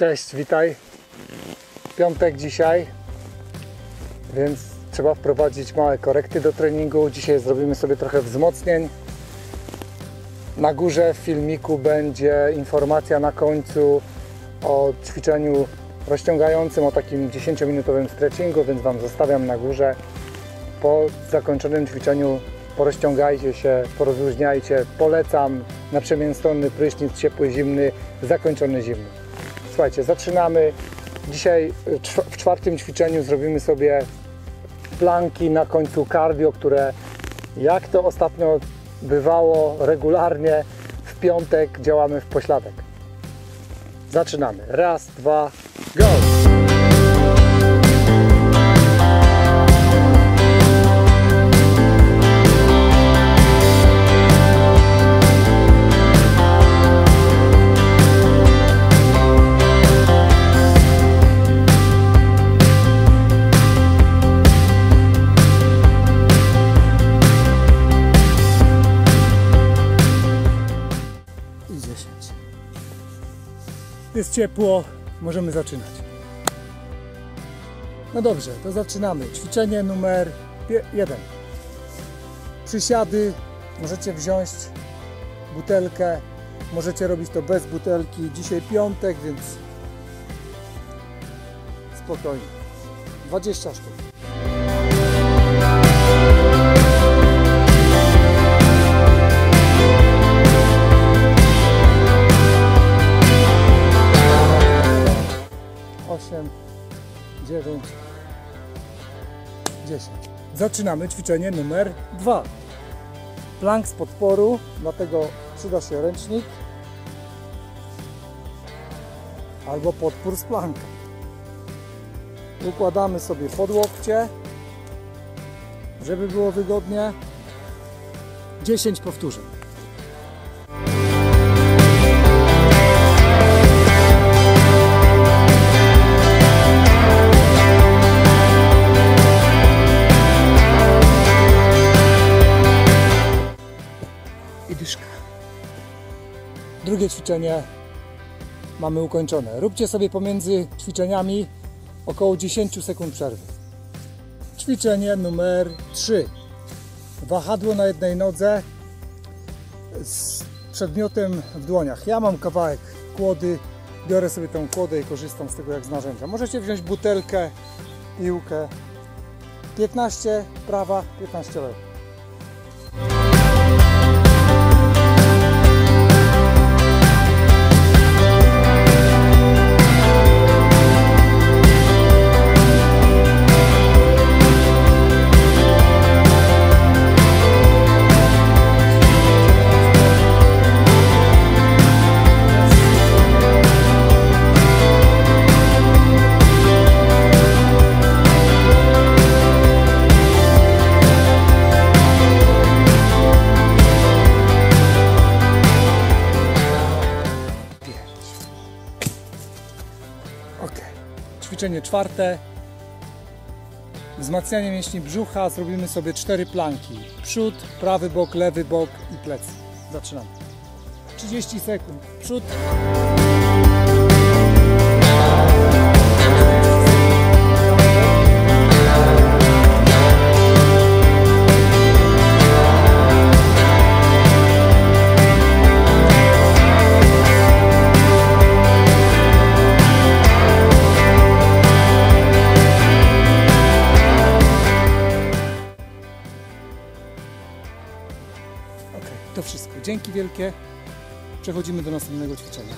Cześć, witaj. Piątek dzisiaj, więc trzeba wprowadzić małe korekty do treningu. Dzisiaj zrobimy sobie trochę wzmocnień. Na górze w filmiku będzie informacja na końcu o ćwiczeniu rozciągającym, o takim 10-minutowym stretchingu, więc Wam zostawiam na górze. Po zakończonym ćwiczeniu porozciągajcie się, porozluźniajcie. Polecam naprzemienstronny prysznic, ciepły, zimny, zakończony zimny. Słuchajcie, zaczynamy. Dzisiaj w czwartym ćwiczeniu zrobimy sobie planki na końcu cardio, które jak to ostatnio bywało regularnie w piątek działamy w pośladek. Zaczynamy. Raz, dwa, go! Jest ciepło, możemy zaczynać. No dobrze, to zaczynamy. Ćwiczenie numer 1. Przysiady. Możecie wziąć butelkę. Możecie robić to bez butelki. Dzisiaj piątek, więc spokojnie. 20 sztuk. 10. Zaczynamy ćwiczenie numer 2. Plank z podporu, dlatego przyda się ręcznik albo podpór z planka. Układamy sobie podłokcie, żeby było wygodnie. 10 powtórzeń. Drugie ćwiczenie mamy ukończone. Róbcie sobie pomiędzy ćwiczeniami około 10 sekund przerwy. Ćwiczenie numer 3. Wahadło na jednej nodze z przedmiotem w dłoniach. Ja mam kawałek kłody, biorę sobie tą kłodę i korzystam z tego jak z narzędzia. Możecie wziąć butelkę, piłkę. 15 prawa, 15 lewa. Ok. Ćwiczenie czwarte. Wzmacnianie mięśni brzucha. Zrobimy sobie cztery planki. Przód, prawy bok, lewy bok i plecy. Zaczynamy. 30 sekund. Przód. Dzięki wielkie. Przechodzimy do następnego ćwiczenia.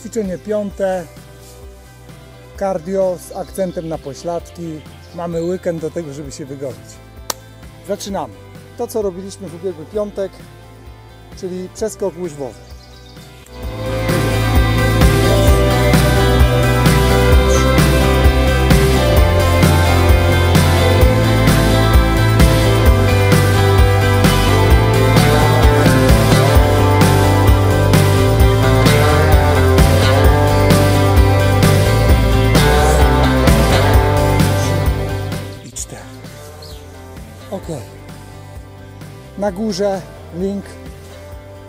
Ćwiczenie piąte. Cardio z akcentem na pośladki. Mamy weekend do tego, żeby się wygodzić. Zaczynamy. To, co robiliśmy w ubiegły piątek, czyli przeskok łyżwowy. Ok. Na górze link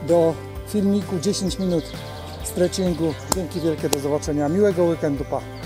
do filmiku 10 minut stretchingu. Dzięki wielkie, do zobaczenia. Miłego weekendu, pa!